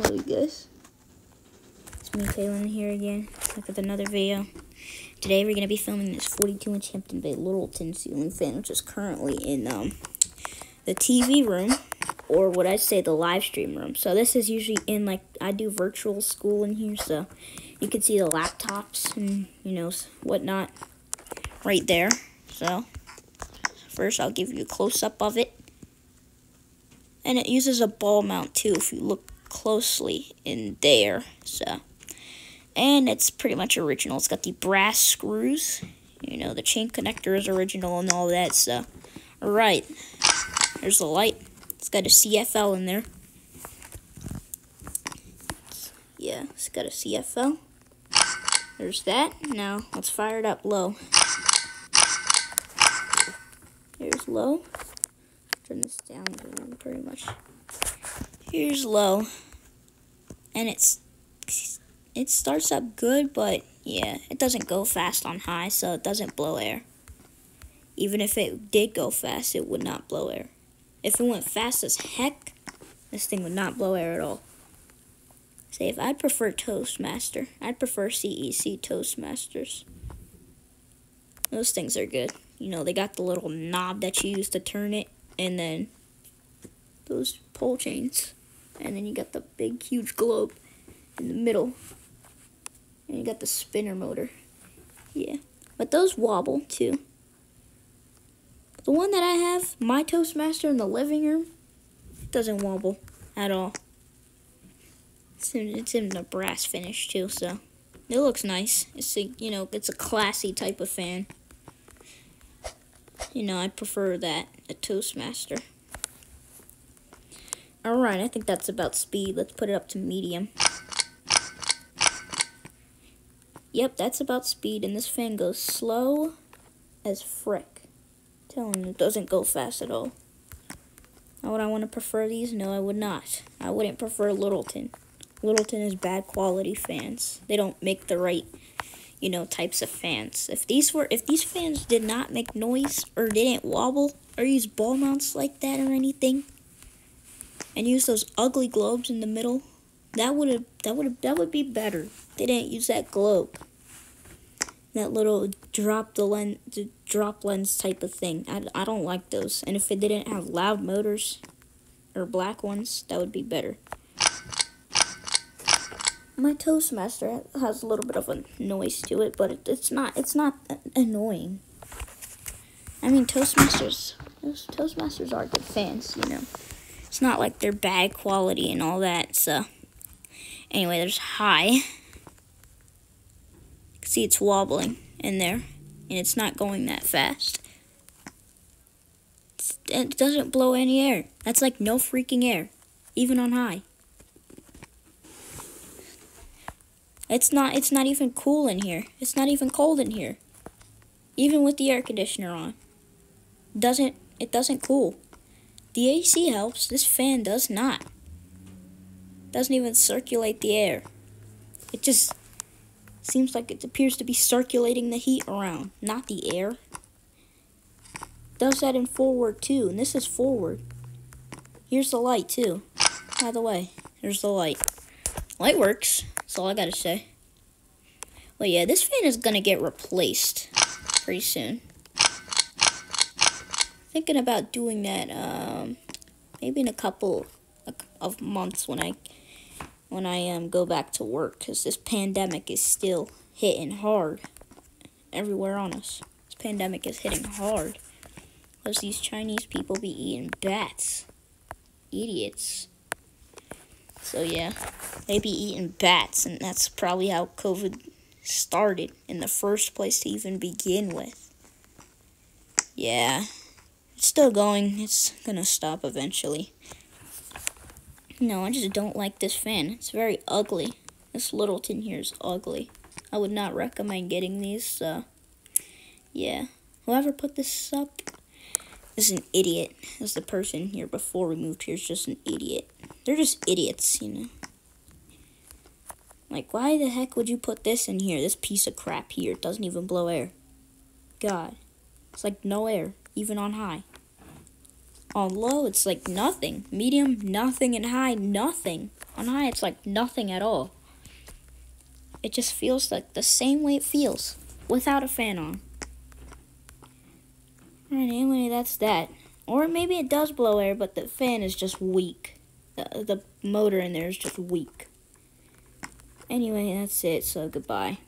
Hello guys. It's me, Taylen, here again. Back with another video. Today we're going to be filming this 42 inch Hampton Bay Littleton ceiling fan, which is currently in um, the TV room, or what I say the live stream room. So this is usually in like, I do virtual school in here, so you can see the laptops and, you know, whatnot right there. So first I'll give you a close up of it. And it uses a ball mount too if you look closely in there. So, and it's pretty much original. It's got the brass screws. You know, the chain connector is original and all that. So, all right. There's the light. It's got a CFL in there. Yeah, it's got a CFL. There's that. Now, let's fire it up low. There's low turn this down pretty much. Here's low. And it's it starts up good, but yeah, it doesn't go fast on high, so it doesn't blow air. Even if it did go fast, it would not blow air. If it went fast as heck, this thing would not blow air at all. If I'd prefer Toastmaster, I'd prefer CEC Toastmasters. Those things are good. You know, they got the little knob that you use to turn it and then those pole chains, and then you got the big, huge globe in the middle, and you got the spinner motor. Yeah, but those wobble too. The one that I have, my Toastmaster in the living room, doesn't wobble at all. It's in, it's in the brass finish too, so it looks nice. It's a, you know, it's a classy type of fan. You know, I prefer that, a Toastmaster. Alright, I think that's about speed. Let's put it up to medium. Yep, that's about speed, and this fan goes slow as frick. Telling you, it doesn't go fast at all. Now, would I want to prefer these? No, I would not. I wouldn't prefer Littleton. Littleton is bad quality fans. They don't make the right you know, types of fans. If these were, if these fans did not make noise or didn't wobble or use ball mounts like that or anything, and use those ugly globes in the middle, that would have, that would have, that would be better. They didn't use that globe, that little drop the lens, the drop lens type of thing. I, I don't like those. And if it didn't have loud motors or black ones, that would be better my Toastmaster has a little bit of a noise to it, but it, it's not it's not annoying. I mean, Toastmasters Toastmasters are good fans, you know. It's not like they're bad quality and all that. So anyway, there's high. See, it's wobbling in there, and it's not going that fast. It's, it doesn't blow any air. That's like no freaking air, even on high. It's not it's not even cool in here. It's not even cold in here. Even with the air conditioner on. Doesn't it doesn't cool. The AC helps, this fan does not. Doesn't even circulate the air. It just seems like it appears to be circulating the heat around, not the air. Does that in forward too, and this is forward. Here's the light too. By the way, there's the light. Light works. That's all I gotta say. Well, yeah, this fan is gonna get replaced pretty soon. Thinking about doing that, um, maybe in a couple of months when I when I um go back to work, because this pandemic is still hitting hard everywhere on us. This pandemic is hitting hard. Because these Chinese people be eating bats. Idiots. So yeah, they be eating bats, and that's probably how COVID started in the first place to even begin with. Yeah, it's still going. It's gonna stop eventually. No, I just don't like this fan. It's very ugly. This Littleton here is ugly. I would not recommend getting these, so yeah. Whoever put this up is an idiot. As the person here before we moved here is just an idiot. They're just idiots, you know. Like, why the heck would you put this in here? This piece of crap here. It doesn't even blow air. God. It's like no air, even on high. On low, it's like nothing. Medium, nothing. And high, nothing. On high, it's like nothing at all. It just feels like the same way it feels without a fan on. Anyway, that's that. Or maybe it does blow air, but the fan is just weak. The, the motor in there is just weak. Anyway, that's it, so goodbye.